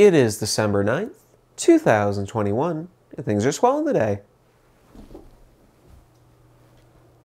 It is December 9th, 2021, and things are swell today.